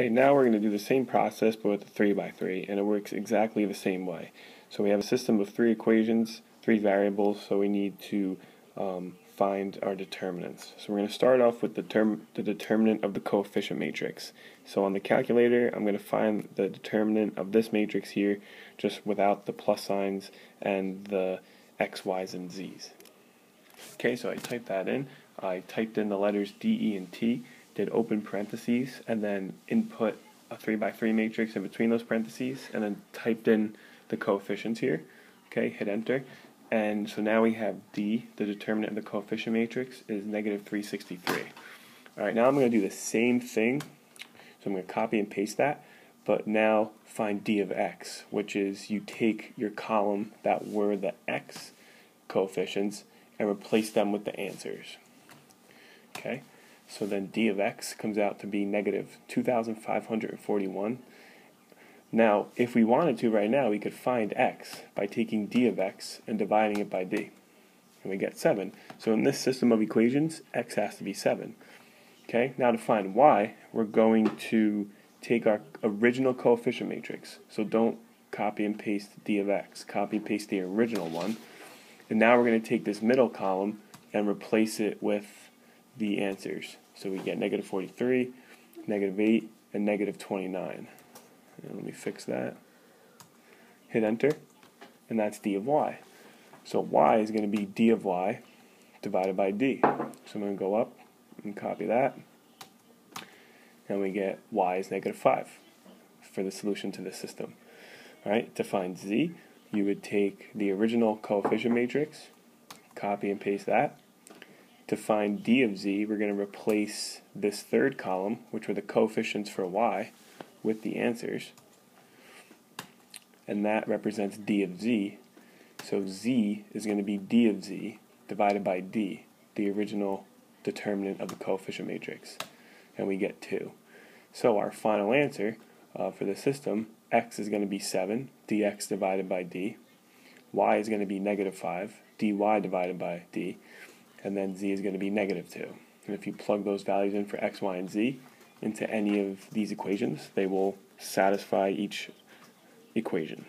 Okay, now we're going to do the same process but with a 3 by 3 and it works exactly the same way. So we have a system of three equations, three variables, so we need to um, find our determinants. So we're going to start off with the, term, the determinant of the coefficient matrix. So on the calculator, I'm going to find the determinant of this matrix here just without the plus signs and the x, y's, and z's. Okay, so I typed that in. I typed in the letters D, E, and T did open parentheses and then input a 3 by 3 matrix in between those parentheses and then typed in the coefficients here. Okay, hit enter. And so now we have D, the determinant of the coefficient matrix, is negative 363. Alright, now I'm going to do the same thing. So I'm going to copy and paste that, but now find D of x, which is you take your column that were the x coefficients and replace them with the answers. Okay, so then d of x comes out to be negative 2,541. Now, if we wanted to right now, we could find x by taking d of x and dividing it by d. And we get 7. So in this system of equations, x has to be 7. Okay, now to find y, we're going to take our original coefficient matrix. So don't copy and paste d of x. Copy and paste the original one. And now we're going to take this middle column and replace it with the answers. So we get negative 43, negative 8, and negative 29. And let me fix that. Hit enter, and that's d of y. So y is going to be d of y divided by d. So I'm going to go up and copy that. And we get y is negative 5 for the solution to the system. All right, to find z, you would take the original coefficient matrix, copy and paste that, to find d of z, we're going to replace this third column, which were the coefficients for y, with the answers. And that represents d of z. So z is going to be d of z divided by d, the original determinant of the coefficient matrix. And we get 2. So our final answer uh, for the system, x is going to be 7, dx divided by d. y is going to be negative 5, dy divided by d and then z is going to be negative 2. And if you plug those values in for x, y, and z into any of these equations, they will satisfy each equation.